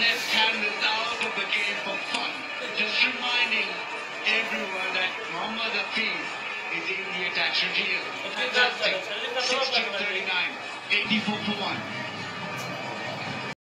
left hand is out of the game for fun. Just reminding everyone that Muhammad Hafiz is in the attack here. Fantastic. 16 39, 84 for 1.